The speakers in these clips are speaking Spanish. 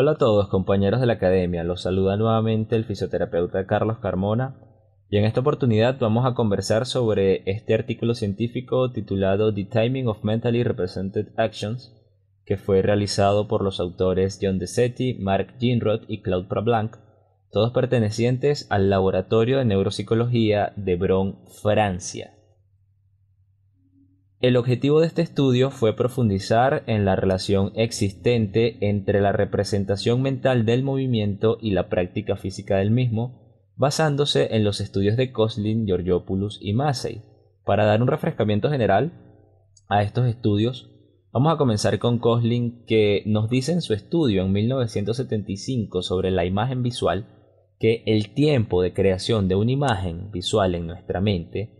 Hola a todos compañeros de la academia, los saluda nuevamente el fisioterapeuta Carlos Carmona y en esta oportunidad vamos a conversar sobre este artículo científico titulado The Timing of Mentally Represented Actions que fue realizado por los autores John DeSetti, Mark Ginroth y Claude Prablanc, todos pertenecientes al Laboratorio de Neuropsicología de Bron, Francia. El objetivo de este estudio fue profundizar en la relación existente entre la representación mental del movimiento y la práctica física del mismo, basándose en los estudios de Koslin, Georgiopoulos y Massey. Para dar un refrescamiento general a estos estudios, vamos a comenzar con Koslin que nos dice en su estudio en 1975 sobre la imagen visual que el tiempo de creación de una imagen visual en nuestra mente,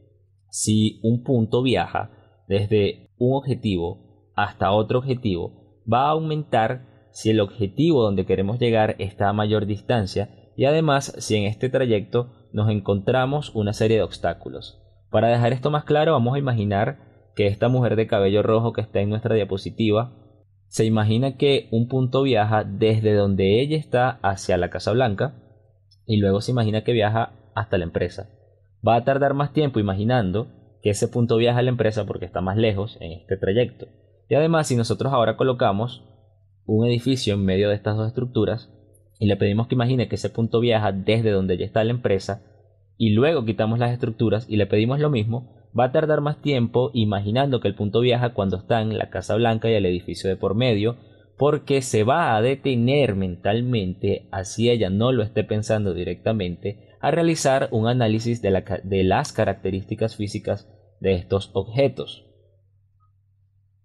si un punto viaja, desde un objetivo hasta otro objetivo va a aumentar si el objetivo donde queremos llegar está a mayor distancia y además si en este trayecto nos encontramos una serie de obstáculos. Para dejar esto más claro vamos a imaginar que esta mujer de cabello rojo que está en nuestra diapositiva se imagina que un punto viaja desde donde ella está hacia la Casa Blanca y luego se imagina que viaja hasta la empresa. Va a tardar más tiempo imaginando que ese punto viaja a la empresa porque está más lejos en este trayecto. Y además, si nosotros ahora colocamos un edificio en medio de estas dos estructuras y le pedimos que imagine que ese punto viaja desde donde ya está la empresa y luego quitamos las estructuras y le pedimos lo mismo, va a tardar más tiempo imaginando que el punto viaja cuando está en la Casa Blanca y el edificio de por medio, porque se va a detener mentalmente, así ella no lo esté pensando directamente, a realizar un análisis de, las características físicas de estos objetos.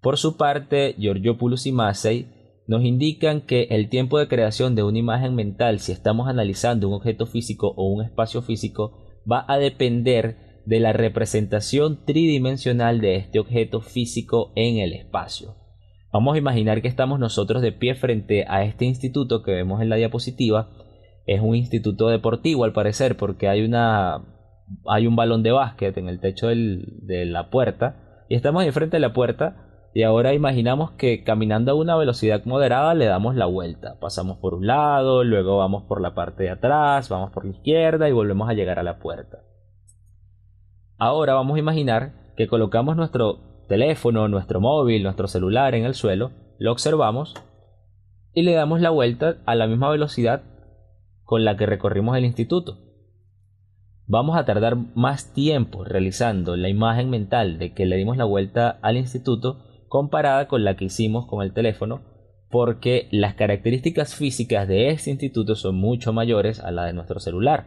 Por su parte, Georgiopoulos y Massey nos indican que el tiempo de creación de una imagen mental, si estamos analizando un objeto físico o un espacio físico, va a depender de la representación tridimensional de este objeto físico en el espacio. Vamos a imaginar que estamos nosotros de pie frente a este instituto que vemos en la diapositiva. Es un instituto deportivo al parecer porque hay una hay un balón de básquet en el techo de la puerta. Y estamos enfrente de la puerta y ahora imaginamos que caminando a una velocidad moderada le damos la vuelta. Pasamos por un lado luego vamos por la parte de atrás vamos por la izquierda y volvemos a llegar a la puerta. Ahora vamos a imaginar que colocamos nuestro teléfono nuestro móvil nuestro celular en el suelo lo observamos y le damos la vuelta a la misma velocidad con la que recorrimos el instituto. Vamos a tardar más tiempo realizando la imagen mental de que le dimos la vuelta al instituto comparada con la que hicimos con el teléfono porque las características físicas de este instituto son mucho mayores a la de nuestro celular.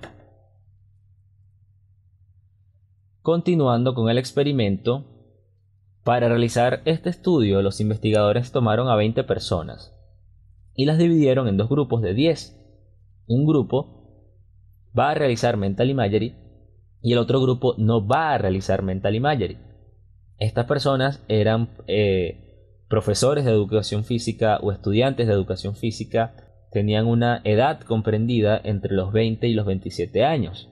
Continuando con el experimento, para realizar este estudio los investigadores tomaron a 20 personas y las dividieron en dos grupos de 10 un grupo va a realizar mental imagery y el otro grupo no va a realizar mental imagery. Estas personas eran eh, profesores de educación física o estudiantes de educación física, tenían una edad comprendida entre los 20 y los 27 años.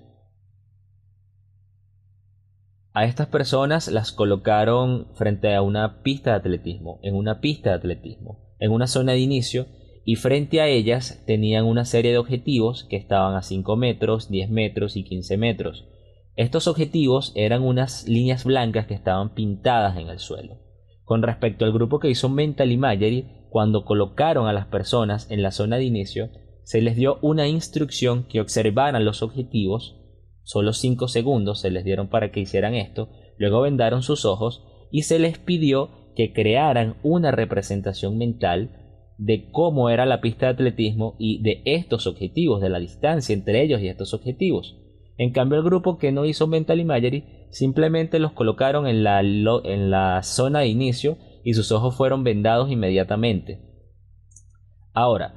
A estas personas las colocaron frente a una pista de atletismo, en una pista de atletismo, en una zona de inicio y frente a ellas tenían una serie de objetivos que estaban a 5 metros, 10 metros y 15 metros. Estos objetivos eran unas líneas blancas que estaban pintadas en el suelo. Con respecto al grupo que hizo Mental Imagery, cuando colocaron a las personas en la zona de inicio, se les dio una instrucción que observaran los objetivos, solo 5 segundos se les dieron para que hicieran esto, luego vendaron sus ojos y se les pidió que crearan una representación mental de cómo era la pista de atletismo y de estos objetivos, de la distancia entre ellos y estos objetivos. En cambio, el grupo que no hizo Mental Imagery simplemente los colocaron en la, en la zona de inicio y sus ojos fueron vendados inmediatamente. Ahora,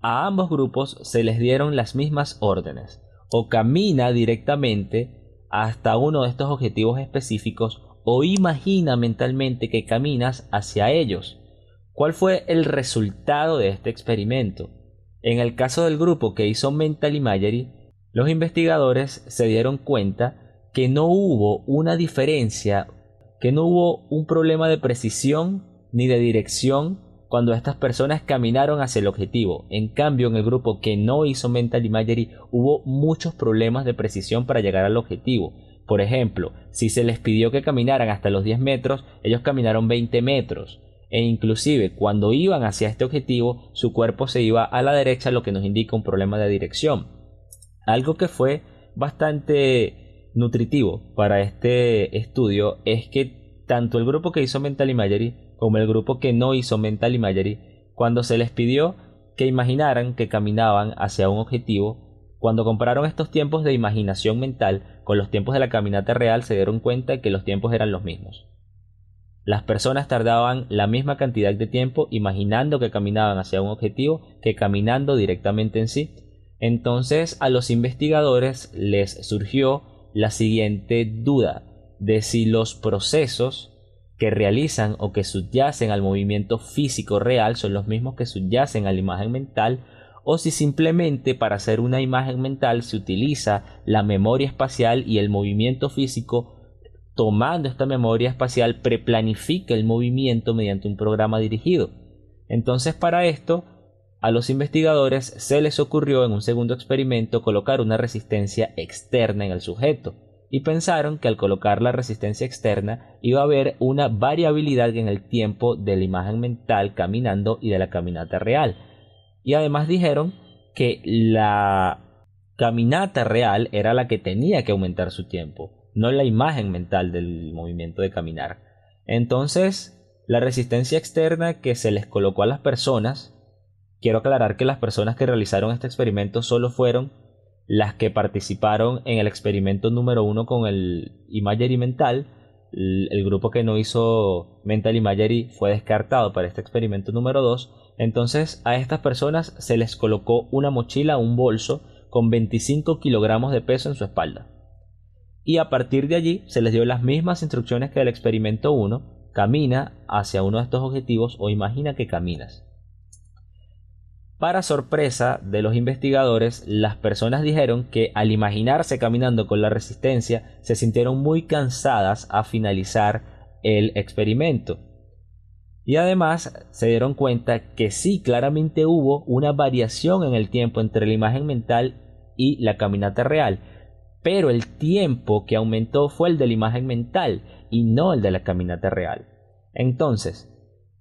a ambos grupos se les dieron las mismas órdenes. O camina directamente hasta uno de estos objetivos específicos o imagina mentalmente que caminas hacia ellos. ¿Cuál fue el resultado de este experimento? En el caso del grupo que hizo Mental Imagery, los investigadores se dieron cuenta que no hubo una diferencia, que no hubo un problema de precisión ni de dirección cuando estas personas caminaron hacia el objetivo. En cambio, en el grupo que no hizo mental imagery hubo muchos problemas de precisión para llegar al objetivo. Por ejemplo, si se les pidió que caminaran hasta los 10 metros, ellos caminaron 20 metros. E inclusive cuando iban hacia este objetivo, su cuerpo se iba a la derecha, lo que nos indica un problema de dirección. Algo que fue bastante nutritivo para este estudio es que tanto el grupo que hizo Mental Imagery como el grupo que no hizo Mental Imagery, cuando se les pidió que imaginaran que caminaban hacia un objetivo, cuando compararon estos tiempos de imaginación mental con los tiempos de la caminata real, se dieron cuenta que los tiempos eran los mismos. Las personas tardaban la misma cantidad de tiempo imaginando que caminaban hacia un objetivo que caminando directamente en sí. Entonces a los investigadores les surgió la siguiente duda de si los procesos que realizan o que subyacen al movimiento físico real son los mismos que subyacen a la imagen mental o si simplemente para hacer una imagen mental se utiliza la memoria espacial y el movimiento físico tomando esta memoria espacial, preplanifica el movimiento mediante un programa dirigido. Entonces, para esto, a los investigadores se les ocurrió en un segundo experimento colocar una resistencia externa en el sujeto, y pensaron que al colocar la resistencia externa iba a haber una variabilidad en el tiempo de la imagen mental caminando y de la caminata real. Y además dijeron que la caminata real era la que tenía que aumentar su tiempo, no la imagen mental del movimiento de caminar. Entonces, la resistencia externa que se les colocó a las personas, quiero aclarar que las personas que realizaron este experimento solo fueron las que participaron en el experimento número uno con el Imagery mental. El, grupo que no hizo Mental Imagery fue descartado para este experimento número 2. Entonces a estas personas se les colocó una mochila, un bolso con 25 kilogramos de peso en su espalda y a partir de allí se les dio las mismas instrucciones que el experimento 1, camina hacia uno de estos objetivos o imagina que caminas. Para sorpresa de los investigadores, las personas dijeron que al imaginarse caminando con la resistencia se sintieron muy cansadas a finalizar el experimento. Y además se dieron cuenta que sí, claramente hubo una variación en el tiempo entre la imagen mental y la caminata real, pero el tiempo que aumentó fue el de la imagen mental y no el de la caminata real. Entonces,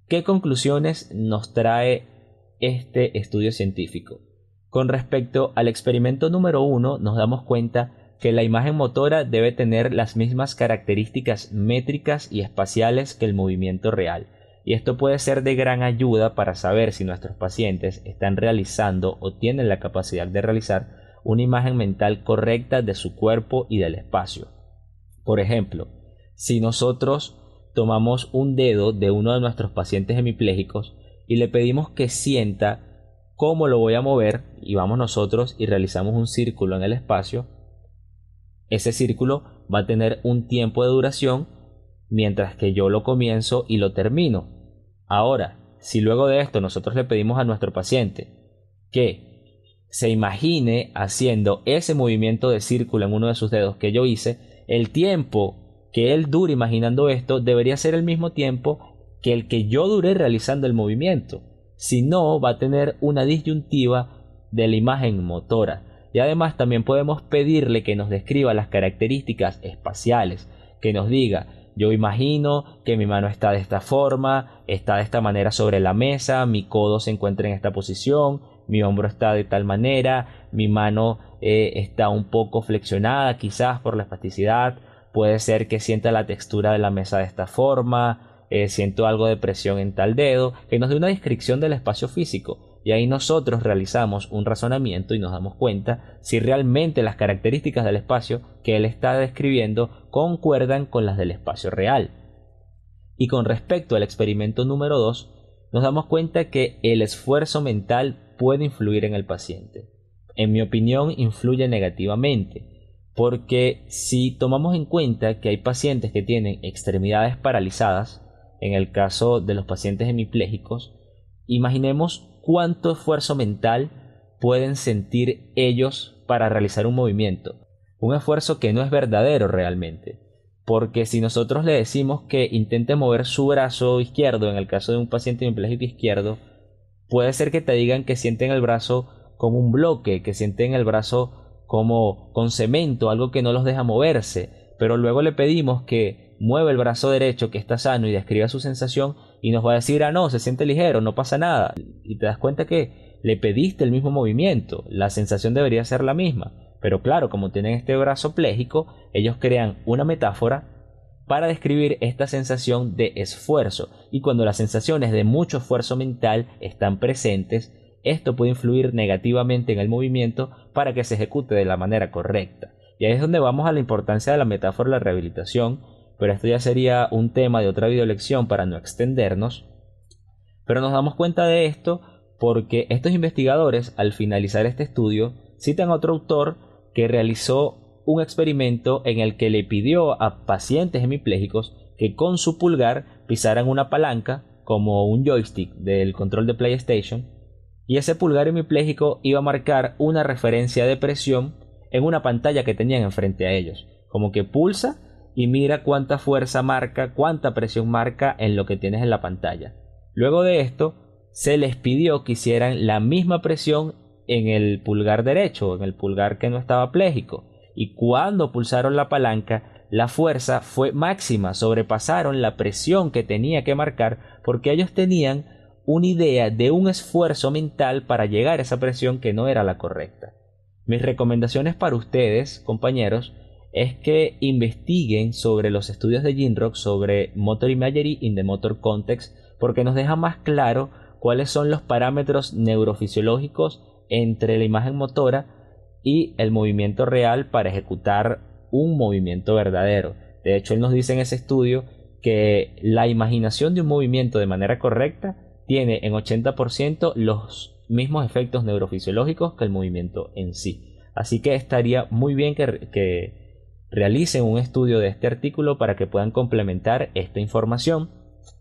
¿qué conclusiones nos trae este estudio científico? Con respecto al experimento número uno, nos damos cuenta que la imagen motora debe tener las mismas características métricas y espaciales que el movimiento real, y esto puede ser de gran ayuda para saber si nuestros pacientes están realizando o tienen la capacidad de realizar una imagen mental correcta de su cuerpo y del espacio. Por ejemplo, si nosotros tomamos un dedo de uno de nuestros pacientes hemipléjicos y le pedimos que sienta cómo lo voy a mover y vamos nosotros y realizamos un círculo en el espacio, ese círculo va a tener un tiempo de duración mientras que yo lo comienzo y lo termino. Ahora, si luego de esto nosotros le pedimos a nuestro paciente que se imagine haciendo ese movimiento de círculo en uno de sus dedos que yo hice, el tiempo que él dure imaginando esto debería ser el mismo tiempo que el que yo duré realizando el movimiento. Si no, va a tener una disyuntiva de la imagen motora. Y además también podemos pedirle que nos describa las características espaciales, que nos diga, yo imagino que mi mano está de esta forma, está de esta manera sobre la mesa, mi codo se encuentra en esta posición, mi hombro está de tal manera, mi mano eh, está un poco flexionada quizás por la espasticidad, puede ser que sienta la textura de la mesa de esta forma, eh, siento algo de presión en tal dedo, que nos dé una descripción del espacio físico. Y ahí nosotros realizamos un razonamiento y nos damos cuenta si realmente las características del espacio que él está describiendo concuerdan con las del espacio real. Y con respecto al experimento número 2, nos damos cuenta que el esfuerzo mental puede influir en el paciente. En mi opinión, influye negativamente, porque si tomamos en cuenta que hay pacientes que tienen extremidades paralizadas, en el caso de los pacientes hemipléjicos, imaginemos cuánto esfuerzo mental pueden sentir ellos para realizar un movimiento, un esfuerzo que no es verdadero realmente. porque si nosotros le decimos que intente mover su brazo izquierdo, en el caso de un paciente hemipléjico izquierdo, puede ser que te digan que sienten el brazo como un bloque, que sienten el brazo como con cemento, algo que no los deja moverse, pero luego le pedimos que mueva el brazo derecho que está sano y describa su sensación y nos va a decir, ah, no, se siente ligero, no pasa nada. Y te das cuenta que le pediste el mismo movimiento, la sensación debería ser la misma. Pero claro, como tienen este brazo pléjico, ellos crean una metáfora para describir esta sensación de esfuerzo. Y cuando las sensaciones de mucho esfuerzo mental están presentes, esto puede influir negativamente en el movimiento para que se ejecute de la manera correcta. Y ahí es donde vamos a la importancia de la metáfora de la rehabilitación, pero esto ya sería un tema de otra videolección para no extendernos. Pero nos damos cuenta de esto porque estos investigadores, al finalizar este estudio, citan a otro autor que realizó un experimento en el que le pidió a pacientes hemipléjicos que con su pulgar pisaran una palanca como un joystick del control de PlayStation y ese pulgar hemipléjico iba a marcar una referencia de presión en una pantalla que tenían enfrente a ellos, como que pulsa y mira cuánta fuerza marca, cuánta presión marca en lo que tienes en la pantalla. Luego de esto, se les pidió que hicieran la misma presión en el pulgar derecho, en el pulgar que no estaba pléjico. Y cuando pulsaron la palanca, la fuerza fue máxima, sobrepasaron la presión que tenía que marcar porque ellos tenían una idea de un esfuerzo mental para llegar a esa presión que no era la correcta. Mis recomendaciones para ustedes, compañeros, es que investiguen sobre los estudios de Jinrock sobre Motor Imagery in the Motor Context porque nos deja más claro cuáles son los parámetros neurofisiológicos entre la imagen motora y el movimiento real para ejecutar un movimiento verdadero. De hecho, él nos dice en ese estudio que la imaginación de un movimiento de manera correcta tiene en 80% los mismos efectos neurofisiológicos que el movimiento en sí. Así que estaría muy bien que, que realicen un estudio de este artículo para que puedan complementar esta información.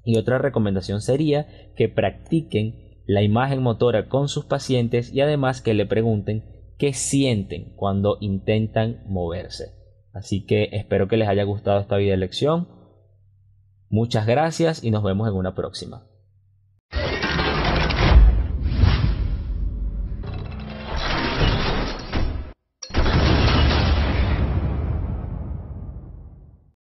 Y otra recomendación sería que practiquen la imagen motora con sus pacientes y además que le pregunten qué sienten cuando intentan moverse. Así que espero que les haya gustado esta video lección. Muchas gracias y nos vemos en una próxima.